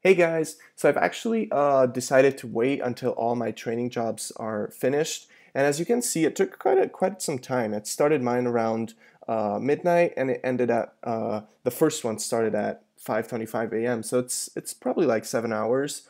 Hey guys, so I've actually uh, decided to wait until all my training jobs are finished. And as you can see, it took quite, a, quite some time. It started mine around uh, midnight and it ended at, uh, the first one started at 5.25 a.m. So it's, it's probably like seven hours.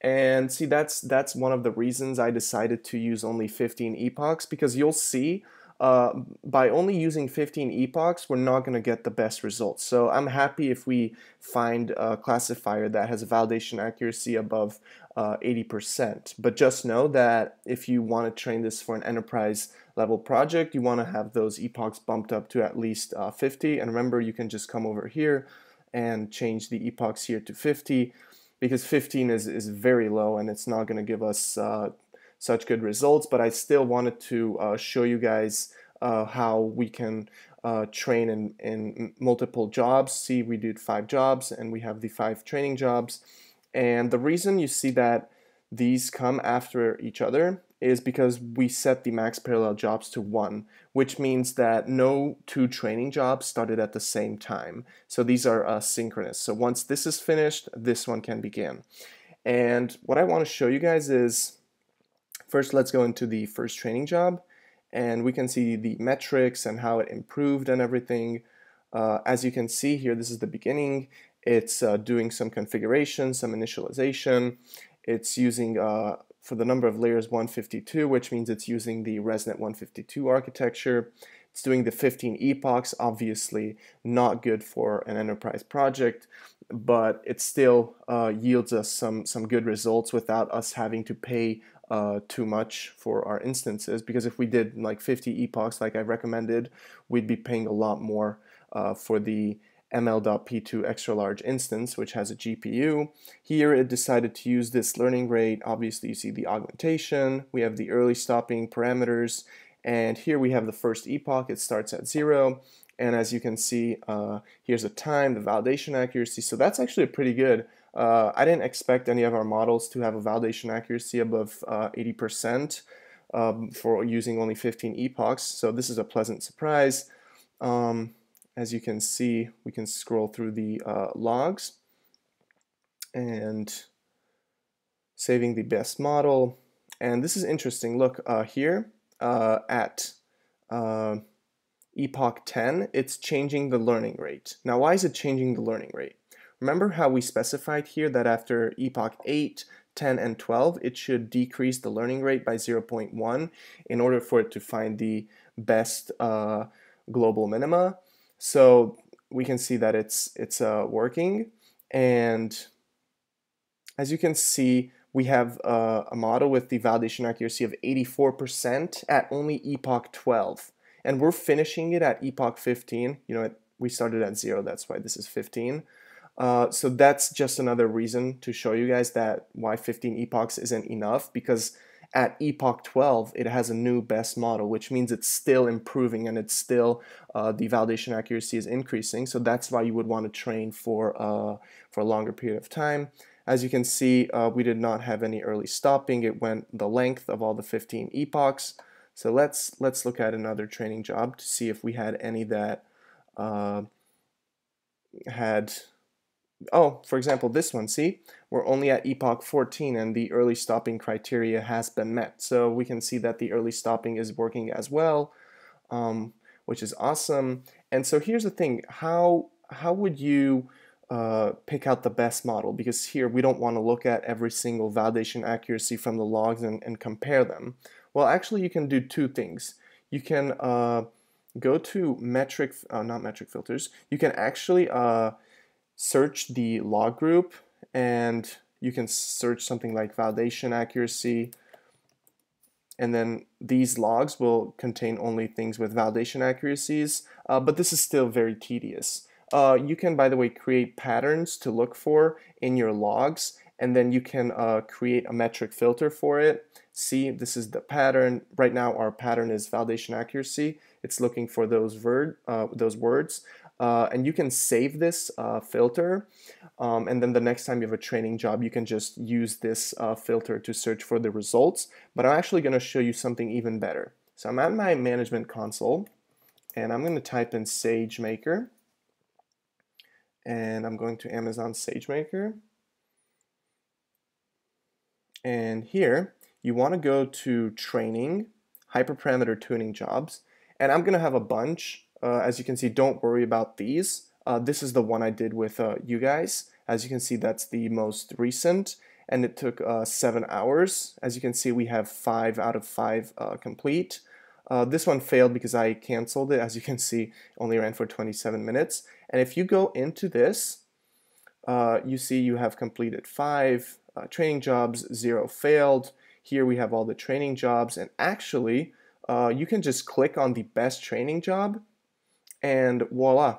And see, that's, that's one of the reasons I decided to use only 15 epochs because you'll see uh, by only using 15 epochs, we're not going to get the best results. So I'm happy if we find a classifier that has a validation accuracy above uh, 80%. But just know that if you want to train this for an enterprise level project, you want to have those epochs bumped up to at least uh, 50. And remember, you can just come over here and change the epochs here to 50 because 15 is, is very low and it's not going to give us uh, such good results, but I still wanted to uh, show you guys uh, how we can uh, train in, in multiple jobs. See, we did five jobs and we have the five training jobs. And the reason you see that these come after each other is because we set the max parallel jobs to one, which means that no two training jobs started at the same time. So these are uh, synchronous. So once this is finished, this one can begin. And what I want to show you guys is First, let's go into the first training job and we can see the metrics and how it improved and everything. Uh, as you can see here, this is the beginning. It's uh, doing some configuration, some initialization. It's using, uh, for the number of layers, 152, which means it's using the ResNet 152 architecture. It's doing the 15 epochs, obviously not good for an enterprise project, but it still uh, yields us some, some good results without us having to pay uh, too much for our instances because if we did like 50 epochs like I recommended, we'd be paying a lot more uh, for the ML.P2 extra large instance, which has a GPU. Here it decided to use this learning rate. Obviously, you see the augmentation. We have the early stopping parameters. And here we have the first epoch. It starts at zero. And as you can see, uh, here's the time, the validation accuracy. So that's actually pretty good. Uh, I didn't expect any of our models to have a validation accuracy above 80% uh, um, for using only 15 epochs, so this is a pleasant surprise. Um, as you can see, we can scroll through the uh, logs and saving the best model. And this is interesting. Look uh, here at epoch 10, it's changing the learning rate. Now, why is it changing the learning rate? Remember how we specified here that after epoch 8, 10, and 12, it should decrease the learning rate by 0.1 in order for it to find the best uh, global minima. So we can see that it's, it's uh, working. And as you can see, we have uh, a model with the validation accuracy of 84% at only epoch 12. And we're finishing it at epoch 15. You know, we started at 0, that's why this is 15. Uh, so that's just another reason to show you guys that why 15 epochs isn't enough because at epoch 12 it has a new best model which means it's still improving and it's still uh, the validation accuracy is increasing. So that's why you would want to train for uh, for a longer period of time. As you can see uh, we did not have any early stopping. It went the length of all the 15 epochs. So let's let's look at another training job to see if we had any that uh, had oh, for example, this one, see? We're only at epoch 14 and the early stopping criteria has been met. So we can see that the early stopping is working as well, um, which is awesome. And so here's the thing, how, how would you uh, pick out the best model? Because here we don't want to look at every single validation accuracy from the logs and, and compare them. Well, actually you can do two things. You can uh, go to metric, uh, not metric filters, you can actually uh, search the log group and you can search something like validation accuracy and then these logs will contain only things with validation accuracies uh, but this is still very tedious. Uh, you can by the way create patterns to look for in your logs and then you can uh, create a metric filter for it. See this is the pattern. Right now our pattern is validation accuracy. It's looking for those, word, uh, those words. Uh, and you can save this uh, filter um, and then the next time you have a training job you can just use this uh, filter to search for the results but I'm actually going to show you something even better so I'm at my management console and I'm going to type in SageMaker and I'm going to Amazon SageMaker and here you want to go to training, hyperparameter tuning jobs, and I'm going to have a bunch. Uh, as you can see, don't worry about these. Uh, this is the one I did with uh, you guys. As you can see, that's the most recent, and it took uh, seven hours. As you can see, we have five out of five uh, complete. Uh, this one failed because I canceled it. As you can see, only ran for 27 minutes. And if you go into this, you see you have completed five training jobs, zero failed. Here we have all the training jobs, and actually, you can just click on the best training job, and voila,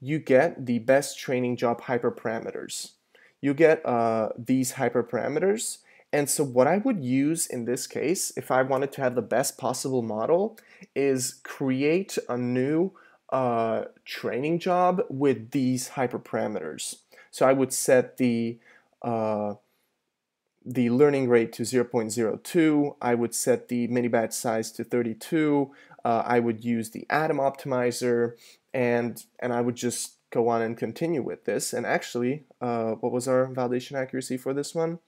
you get the best training job hyperparameters. You get uh, these hyperparameters, and so what I would use in this case, if I wanted to have the best possible model, is create a new uh, training job with these hyperparameters. So I would set the uh, the learning rate to 0.02. I would set the mini batch size to 32. Uh, I would use the Adam optimizer, and and I would just go on and continue with this. And actually, uh, what was our validation accuracy for this one?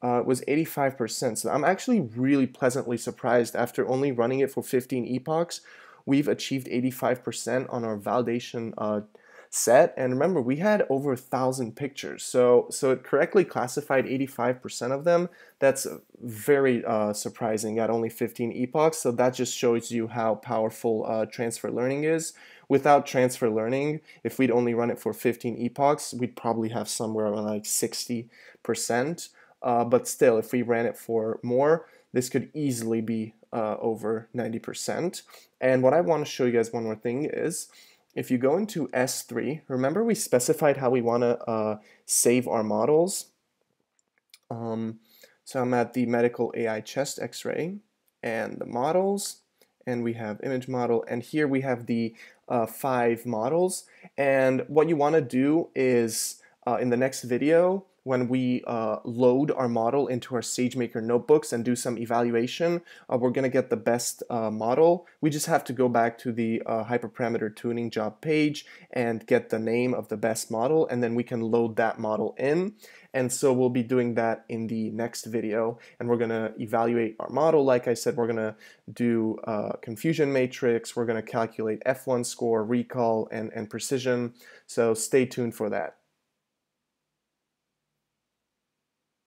Uh, was 85%. So I'm actually really pleasantly surprised after only running it for 15 epochs. We've achieved 85% on our validation uh, set. And remember, we had over a thousand pictures. So, so it correctly classified 85% of them. That's very uh, surprising at only 15 epochs. So that just shows you how powerful uh, transfer learning is. Without transfer learning, if we'd only run it for 15 epochs, we'd probably have somewhere around like 60%. Uh, but still, if we ran it for more, this could easily be uh, over 90%. And what I want to show you guys one more thing is, if you go into S3, remember we specified how we want to uh, save our models. Um, so I'm at the medical AI chest x-ray and the models and we have image model and here we have the uh, five models and what you want to do is uh, in the next video when we uh, load our model into our SageMaker notebooks and do some evaluation, uh, we're going to get the best uh, model. We just have to go back to the uh, hyperparameter tuning job page and get the name of the best model, and then we can load that model in. And so we'll be doing that in the next video, and we're going to evaluate our model. Like I said, we're going to do uh, confusion matrix, we're going to calculate F1 score, recall, and, and precision. So stay tuned for that.